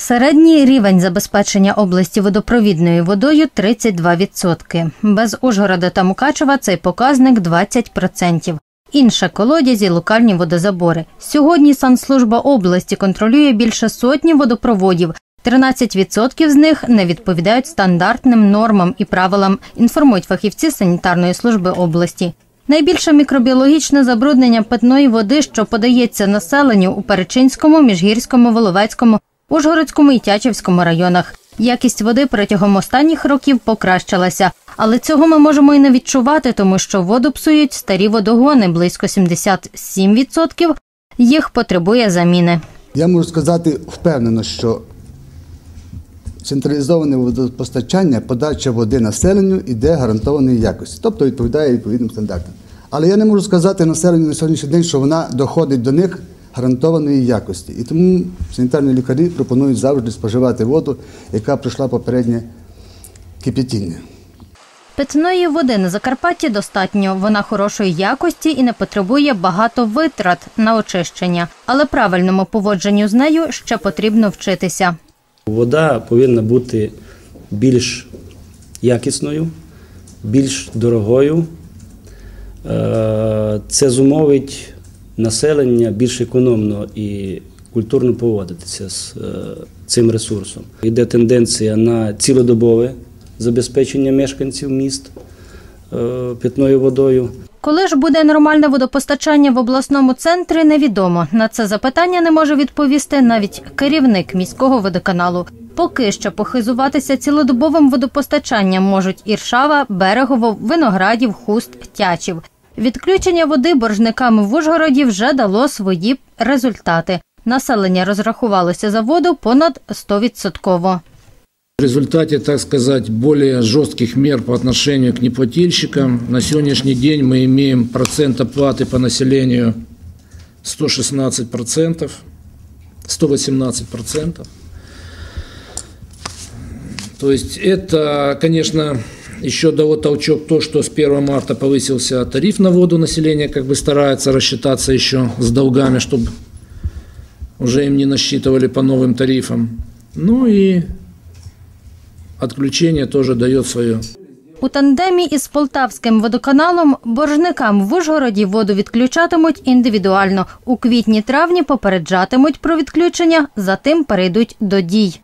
Середній рівень забезпечення області водопровідною водою 32%. Без Ужгорода та Мукачева цей показник 20%. Інше колодязі, локальні водозабори. Сьогодні Санслужба області контролює більше сотні водопроводів. 13% з них не відповідають стандартним нормам і правилам, інформують фахівці санітарної служби області. Найбільше мікробіологічне забруднення питної води, що подається населенню у Перечинському, Міжгірському, Воловецькому, Ужгородському і Тячівському районах. Якість води протягом останніх років покращилася, але цього ми можемо і не відчувати, тому що воду псують старі водогони близько 77%. Їх потребує заміни. Я можу сказати впевнено, що централізоване водопостачання, подача води населенню іде гарантованої якості, тобто відповідає відповідним стандартам. Але я не можу сказати населенню на сьогоднішній день, що вона доходить до них гарантованої якості. І тому санітарні лікарі пропонують завжди споживати воду, яка пройшла попереднє кип'ятіння. Питної води на Закарпатті достатньо. Вона хорошої якості і не потребує багато витрат на очищення. Але правильному поводженню з нею ще потрібно вчитися. Вода повинна бути більш якісною, більш дорогою. Е, Це зумовить населення більш економно і культурно поводитися з е, цим ресурсом. Йде тенденція на цілодобове забезпечення мешканців міст е, питною водою. Коли ж буде нормальне водопостачання в обласному центрі, невідомо. На це запитання не може відповісти навіть керівник міського водоканалу. Поки що похизуватися цілодобовим водопостачанням можуть Іршава, Берегово, Виноградів, Хуст, Тячів. Відключення води боржниками в Ужгороді вже дало свої результати. Населення розрахувалося за воду понад 100%. В результате, так сказать, более жестких мер по отношению к неплательщикам на сегодняшний день мы имеем процент оплаты по населению 116 процентов, 118 процентов. То есть это, конечно, еще дало толчок то, что с 1 марта повысился тариф на воду, население как бы старается рассчитаться еще с долгами, чтобы уже им не насчитывали по новым тарифам. Ну и отключение тоже дает свое. У тандемі із Полтавським водоканалом боржникам в Ужгороді воду відключатимуть індивідуально. У квітні-травні попереджатимуть про відключення, затим перейдуть до дій.